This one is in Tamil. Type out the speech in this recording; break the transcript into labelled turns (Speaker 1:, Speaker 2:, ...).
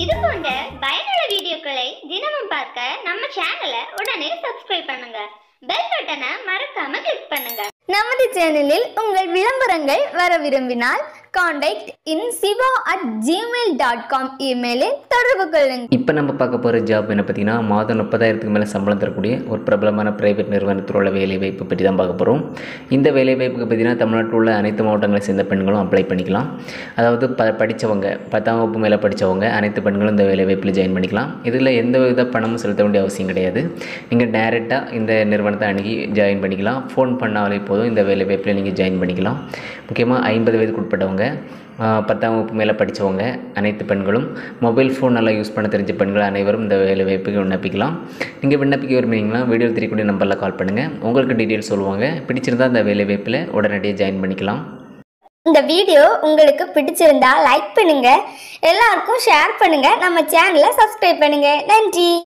Speaker 1: இது போன்ற பயனுள்ள வீடியோக்களை தினமும் பார்க்க நம்ம சேனலை உடனே சப்ஸ்கிரைப் பண்ணுங்க. பெல் பட்டனை மறக்காம கிளிக் பண்ணுங்க.
Speaker 2: நமது சேனலில் உங்கள் விளம்பரங்கள் வர விரும்பினால் contact in Siva at Gmail dot com இமெயிலில் தொடர்பு கொள்ளுங்கள்.
Speaker 3: இப்போ நம்ம பார்க்க போகிற ஜாப் என்ன பார்த்தீங்கன்னா மாதம் முப்பதாயிரத்துக்கு மேலே சம்பளம் தரக்கூடிய ஒரு பிரபலமான பிரைவேட் நிறுவனத்தில் உள்ள வேலைவாய்ப்பு பற்றி தான் பார்க்க போகிறோம். இந்த வேலைவாய்ப்புக்கு பார்த்தீங்கன்னா தமிழ்நாட்டில் உள்ள அனைத்து மாவட்டங்களை சேர்ந்த பெண்களும் அப்ளை பண்ணிக்கலாம். அதாவது ப படித்தவங்க பத்தாம் வகுப்பு மேலே படித்தவங்க அனைத்து பெண்களும் இந்த வேலைவாய்ப்பில் ஜாயின் பண்ணிக்கலாம். இதில் எந்த வித பணமும் செலுத்த வேண்டிய அவசியம் கிடையாது. நீங்கள் டைரெக்டாக இந்த நிறுவனத்தை அணுகி ஜாயின் பண்ணிக்கலாம். ஃபோன் பண்ணாலே போதும் இந்த வேலைவாய்ப்பில் நீங்கள் ஜாயின் பண்ணிக்கலாம். முக்கியமாக ஐம்பது வயதுக்கு உட்பட்டவங்க பத்தாம் வகுப்பு மேலே படித்தவங்க அனைத்து பெண்களும் மொபைல் ஃபோன் நல்லா யூஸ் பண்ண தெரிஞ்ச பெண்கள் அனைவரும் இந்த வேலை வாய்ப்புக்கு விண்ணப்பிக்கலாம். நீங்கள் விண்ணப்பிக்க விரும்புனீங்கன்னா வீடியோ தெரியக்கூடிய நம்பரில் கால் பண்ணுங்கள் உங்களுக்கு டீட்டெயில்ஸ் சொல்லுவாங்க. பிடிச்சிருந்தால் இந்த வேலை வாய்ப்பில் உடனடியாக ஜாயின் பண்ணிக்கலாம்.
Speaker 2: இந்த வீடியோ உங்களுக்கு பிடிச்சிருந்தா லைக் பண்ணுங்க. எல்லாருக்கும் ஷேர் பண்ணுங்க. நம்ம சேனலை சப்ஸ்கிரைப் பண்ணுங்க. நன்றி.